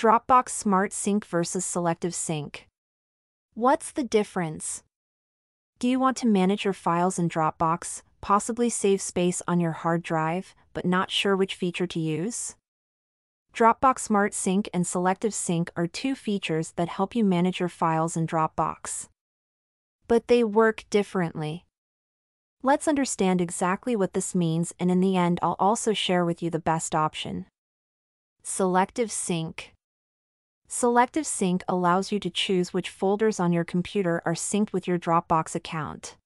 Dropbox Smart Sync versus Selective Sync. What's the difference? Do you want to manage your files in Dropbox, possibly save space on your hard drive, but not sure which feature to use? Dropbox Smart Sync and Selective Sync are two features that help you manage your files in Dropbox. But they work differently. Let's understand exactly what this means and in the end I'll also share with you the best option. Selective Sync Selective Sync allows you to choose which folders on your computer are synced with your Dropbox account.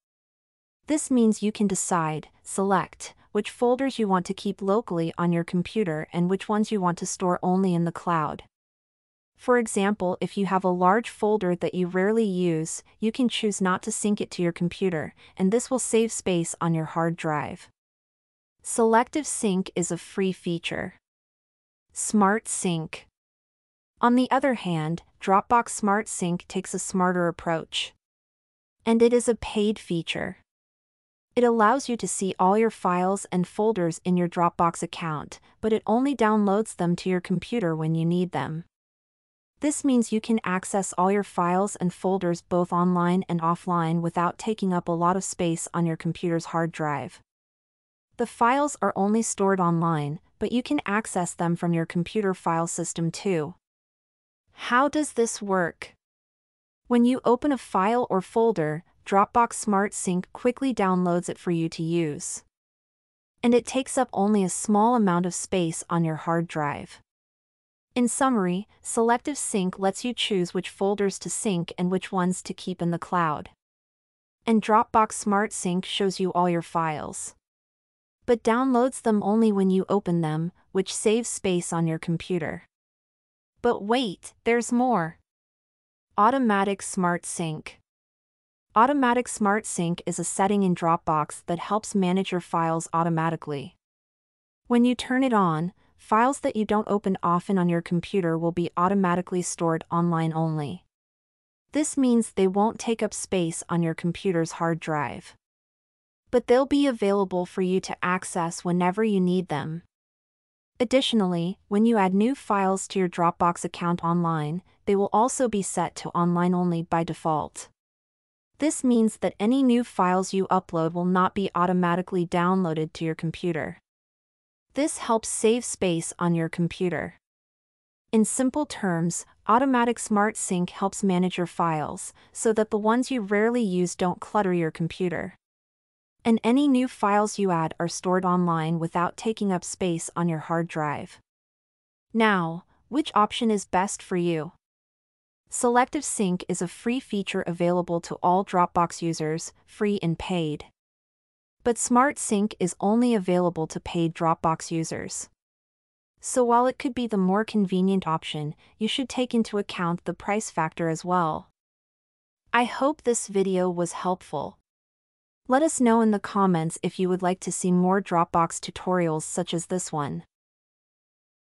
This means you can decide, select, which folders you want to keep locally on your computer and which ones you want to store only in the cloud. For example, if you have a large folder that you rarely use, you can choose not to sync it to your computer, and this will save space on your hard drive. Selective Sync is a free feature. Smart Sync on the other hand, Dropbox Smart Sync takes a smarter approach. And it is a paid feature. It allows you to see all your files and folders in your Dropbox account, but it only downloads them to your computer when you need them. This means you can access all your files and folders both online and offline without taking up a lot of space on your computer's hard drive. The files are only stored online, but you can access them from your computer file system too. How does this work? When you open a file or folder, Dropbox Smart Sync quickly downloads it for you to use. And it takes up only a small amount of space on your hard drive. In summary, Selective Sync lets you choose which folders to sync and which ones to keep in the cloud. And Dropbox Smart Sync shows you all your files. But downloads them only when you open them, which saves space on your computer. But wait, there's more. Automatic Smart Sync. Automatic Smart Sync is a setting in Dropbox that helps manage your files automatically. When you turn it on, files that you don't open often on your computer will be automatically stored online only. This means they won't take up space on your computer's hard drive. But they'll be available for you to access whenever you need them. Additionally, when you add new files to your Dropbox account online, they will also be set to online only by default. This means that any new files you upload will not be automatically downloaded to your computer. This helps save space on your computer. In simple terms, Automatic Smart Sync helps manage your files, so that the ones you rarely use don't clutter your computer and any new files you add are stored online without taking up space on your hard drive. Now, which option is best for you? Selective Sync is a free feature available to all Dropbox users, free and paid. But Smart Sync is only available to paid Dropbox users. So while it could be the more convenient option, you should take into account the price factor as well. I hope this video was helpful. Let us know in the comments if you would like to see more Dropbox tutorials such as this one.